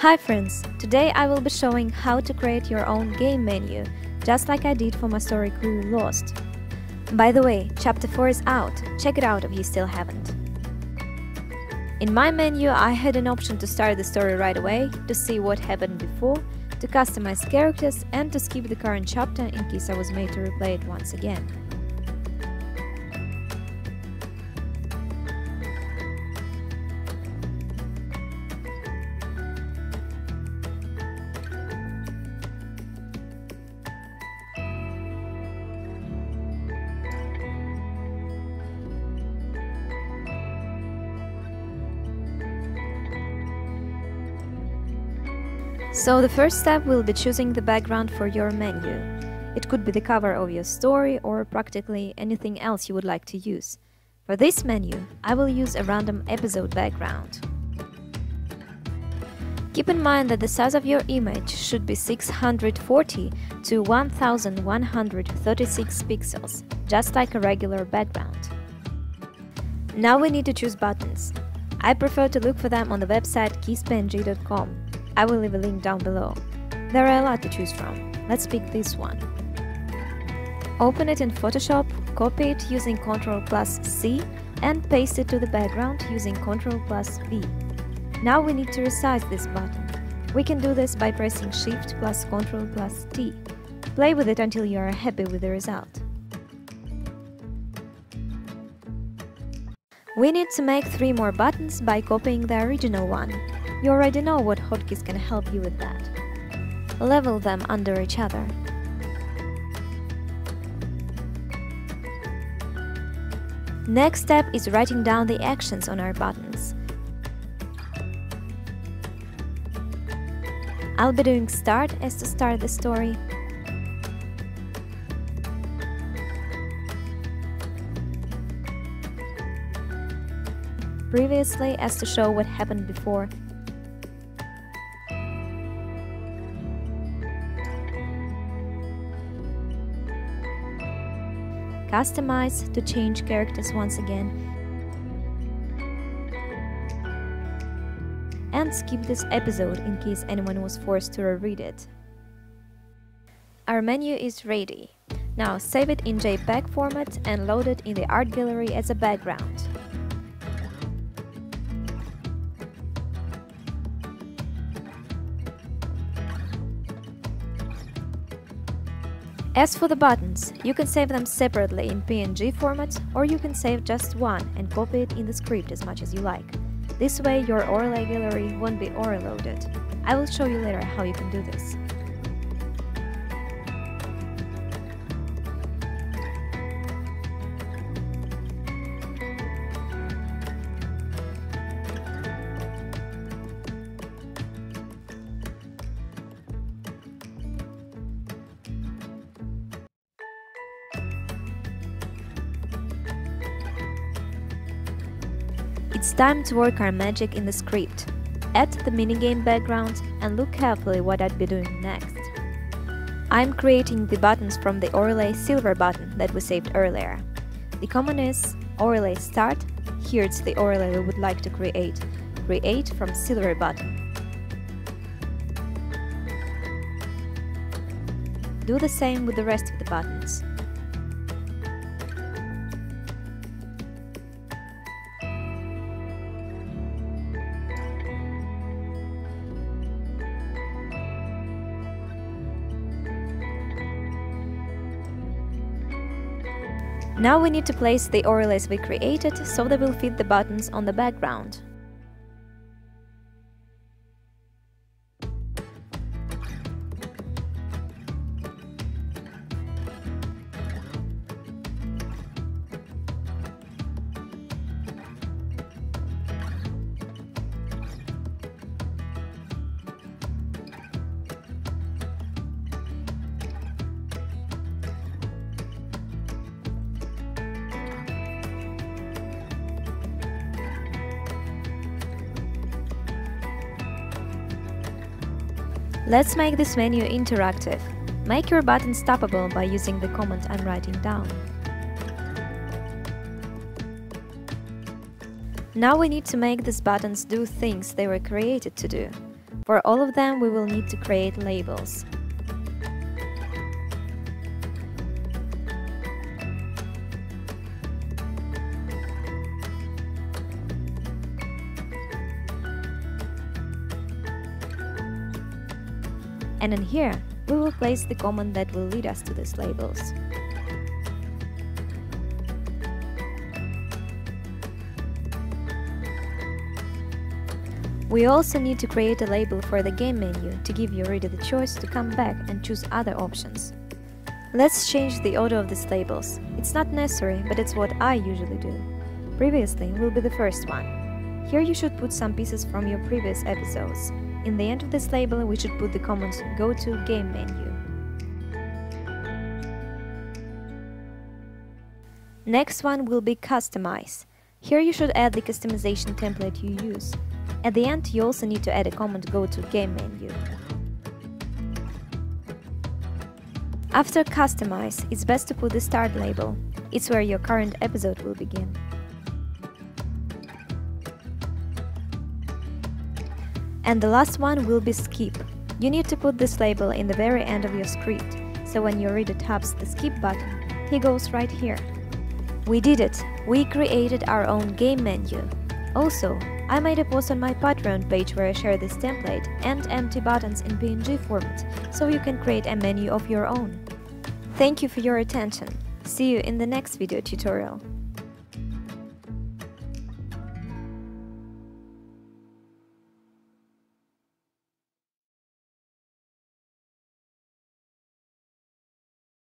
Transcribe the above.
Hi friends! Today I will be showing how to create your own game menu, just like I did for my story Clue Lost. By the way, chapter 4 is out, check it out if you still haven't. In my menu I had an option to start the story right away, to see what happened before, to customize characters and to skip the current chapter in case I was made to replay it once again. So the first step will be choosing the background for your menu. It could be the cover of your story or practically anything else you would like to use. For this menu, I will use a random episode background. Keep in mind that the size of your image should be 640 to 1136 pixels, just like a regular background. Now we need to choose buttons. I prefer to look for them on the website kisspng.com. I will leave a link down below. There are a lot to choose from. Let's pick this one. Open it in Photoshop, copy it using Ctrl plus C and paste it to the background using Ctrl plus V. Now we need to resize this button. We can do this by pressing Shift plus Ctrl plus T. Play with it until you are happy with the result. We need to make three more buttons by copying the original one. You already know what hotkeys can help you with that. Level them under each other. Next step is writing down the actions on our buttons. I'll be doing start as to start the story, previously as to show what happened before customize to change characters once again, and skip this episode in case anyone was forced to reread it. Our menu is ready. Now save it in JPEG format and load it in the art gallery as a background. As for the buttons, you can save them separately in PNG format or you can save just one and copy it in the script as much as you like. This way your overlay gallery won't be overloaded. I will show you later how you can do this. It's time to work our magic in the script. Add the minigame background and look carefully what I'd be doing next. I'm creating the buttons from the overlay silver button that we saved earlier. The command is overlay start, here it's the overlay we would like to create, create from silver button. Do the same with the rest of the buttons. Now we need to place the overlays we created so they will fit the buttons on the background. Let's make this menu interactive. Make your buttons tappable by using the command I'm writing down. Now we need to make these buttons do things they were created to do. For all of them, we will need to create labels. And in here, we will place the command that will lead us to these labels. We also need to create a label for the game menu to give your reader the choice to come back and choose other options. Let's change the order of these labels. It's not necessary, but it's what I usually do. Previously will be the first one. Here you should put some pieces from your previous episodes. In the end of this label, we should put the command Go to Game menu. Next one will be Customize. Here you should add the customization template you use. At the end, you also need to add a command Go to Game menu. After Customize, it's best to put the Start label. It's where your current episode will begin. And the last one will be skip. You need to put this label in the very end of your script, so when your reader taps the skip button, he goes right here. We did it! We created our own game menu. Also, I made a post on my Patreon page where I share this template and empty buttons in PNG format, so you can create a menu of your own. Thank you for your attention. See you in the next video tutorial.